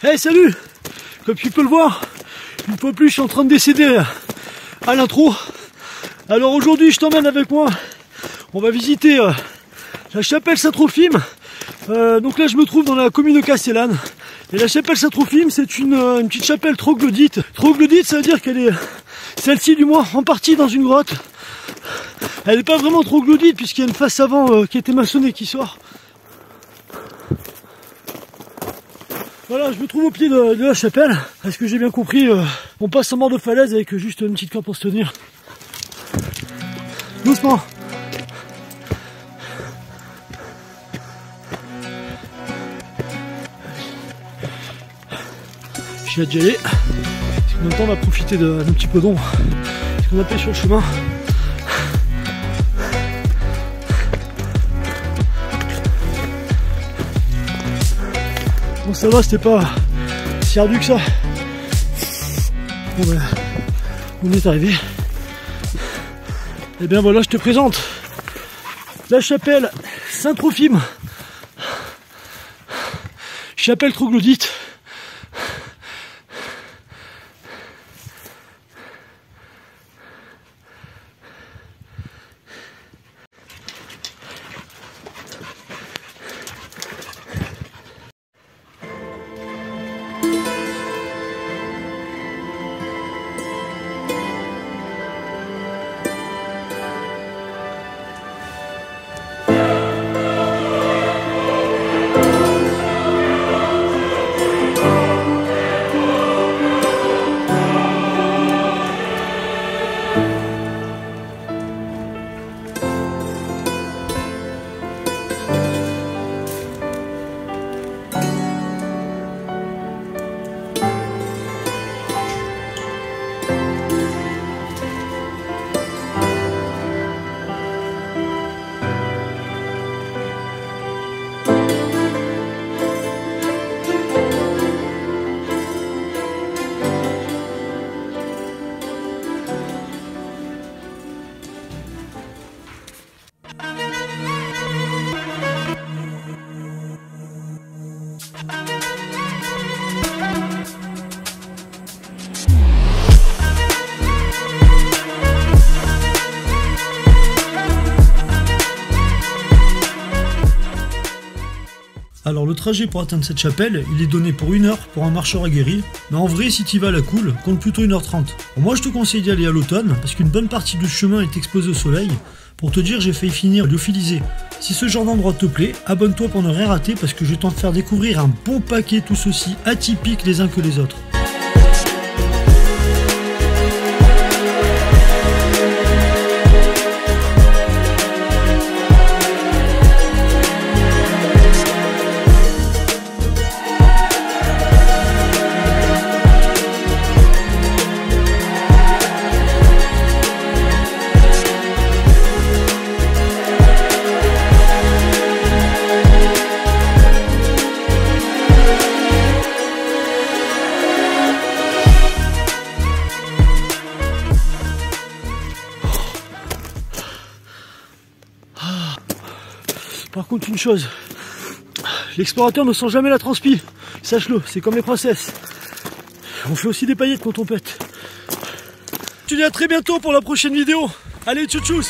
Hey salut Comme tu peux le voir, une fois plus je suis en train de décéder à l'intro. Alors aujourd'hui je t'emmène avec moi. On va visiter euh, la chapelle Saint-Trophime. Euh, donc là je me trouve dans la commune de Castellane. Et la chapelle Saint-Trophime c'est une, euh, une petite chapelle troglodyte. Troglodyte ça veut dire qu'elle est celle-ci du moins en partie dans une grotte. Elle n'est pas vraiment troglodyte puisqu'il y a une face avant euh, qui était maçonnée qui sort. Voilà, je me trouve au pied de, la chapelle. Est-ce que j'ai bien compris euh, On passe en bord de falaise avec juste une petite corde pour se tenir? Doucement. Je suis déjà. En même temps, on va profiter d'un petit peu d'ombre? Parce qu'on a fait sur le chemin? Bon, ça va, c'était pas si ardu que ça. Ben, on est arrivé. Et bien voilà, je te présente la chapelle Saint-Trophime. Chapelle troglodyte. Alors le trajet pour atteindre cette chapelle, il est donné pour une heure pour un marcheur aguerri, mais en vrai si tu vas à la cool, compte plutôt 1h30. Bon, moi je te conseille d'y aller à l'automne, parce qu'une bonne partie du chemin est exposée au soleil. Pour te dire, j'ai failli finir lyophilisé. Si ce genre d'endroit te plaît, abonne-toi pour ne rien rater, parce que je vais t'en faire découvrir un bon paquet tous aussi atypiques les uns que les autres. Par contre, une chose, l'explorateur ne sent jamais la transpi. Sache-le, c'est comme les princesses. On fait aussi des paillettes quand on pète. Te dis à très bientôt pour la prochaine vidéo. Allez, tchou tchous